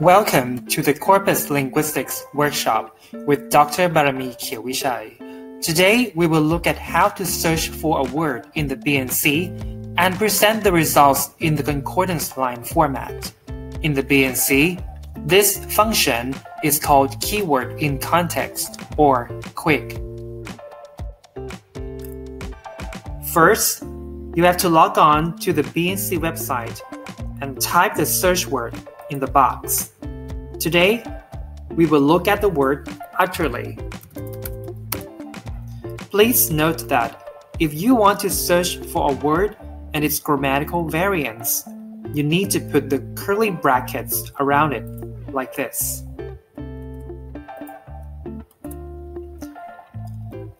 Welcome to the Corpus Linguistics workshop with Dr. Baramee Kheovichai. Today, we will look at how to search for a word in the BNC and present the results in the concordance line format. In the BNC, this function is called Keyword in Context or KWIC. First, you have to log on to the BNC website and type the search word in the box. Today, we will look at the word utterly. Please note that if you want to search for a word and its grammatical variants, you need to put the curly brackets around it like this.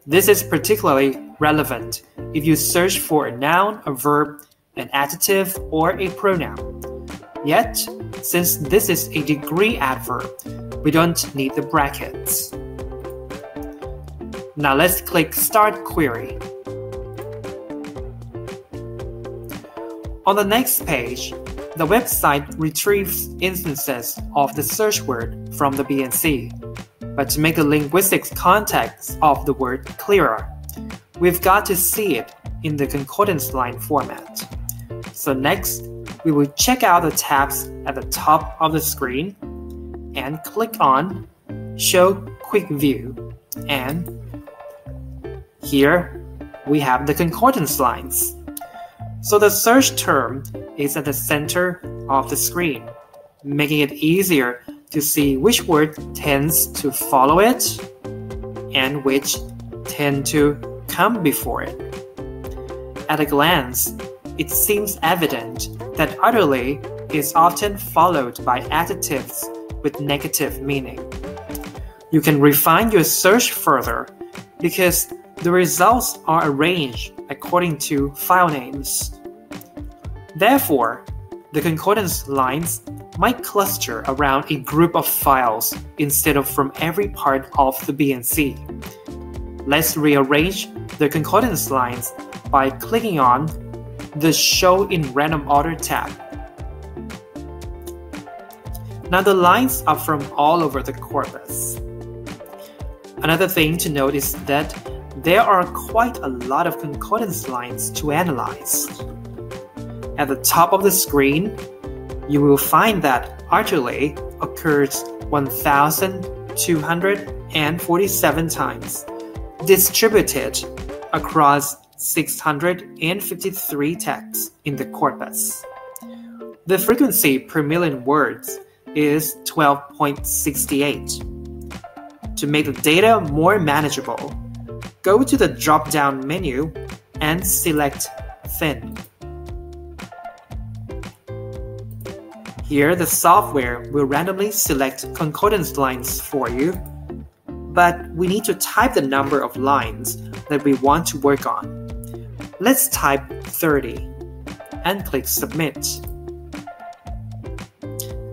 This is particularly relevant if you search for a noun, a verb, an adjective, or a pronoun. Yet, since this is a degree adverb, we don't need the brackets. Now let's click Start Query. On the next page, the website retrieves instances of the search word from the BNC. But to make the linguistic context of the word clearer, we've got to see it in the concordance line format. So next, we will check out the tabs at the top of the screen and click on Show KWIC View. And here we have the concordance lines. So the search term is at the center of the screen, making it easier to see which word tends to follow it and which tend to come before it. At a glance, it seems evident that utterly is often followed by adjectives with negative meaning. You can refine your search further because the results are arranged according to file names. Therefore, the concordance lines might cluster around a group of files instead of from every part of the BNC. Let's rearrange the concordance lines by clicking on the Show in Random Order tab. Now the lines are from all over the corpus. Another thing to note is that there are quite a lot of concordance lines to analyze. At the top of the screen, you will find that utterly occurs 1,247 times, distributed across 653 texts in the corpus. The frequency per million words is 12.68. To make the data more manageable, go to the drop down menu and select Thin. Here, the software will randomly select concordance lines for you, but we need to type the number of lines that we want to work on. Let's type 30 and click Submit.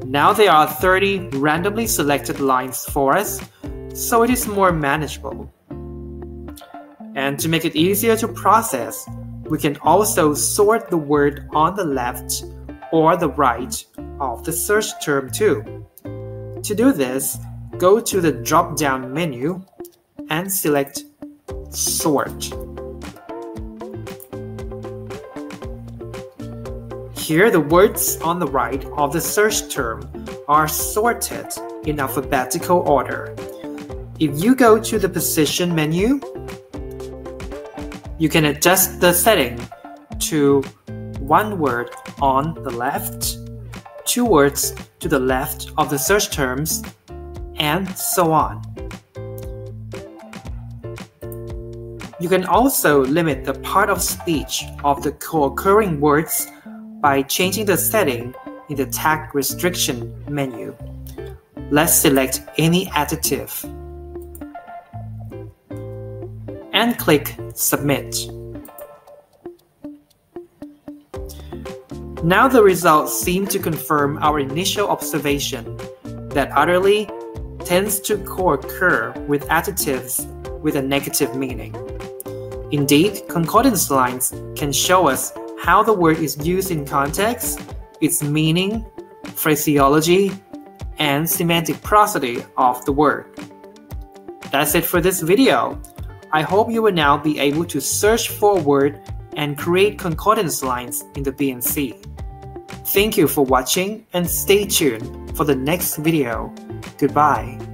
Now there are 30 randomly selected lines for us, so it is more manageable. And to make it easier to process, we can also sort the word on the left or the right of the search term too. To do this, go to the drop down menu and select Sort. Here, the words on the right of the search term are sorted in alphabetical order. If you go to the position menu, you can adjust the setting to one word on the left, two words to the left of the search terms, and so on. You can also limit the part of speech of the co-occurring words by changing the setting in the tag restriction menu. Let's select any adjective and click Submit. Now the results seem to confirm our initial observation that utterly tends to co-occur with adjectives with a negative meaning. Indeed, concordance lines can show us how the word is used in context, its meaning, phraseology, and semantic prosody of the word. That's it for this video. I hope you will now be able to search for a word and create concordance lines in the BNC. Thank you for watching and stay tuned for the next video. Goodbye.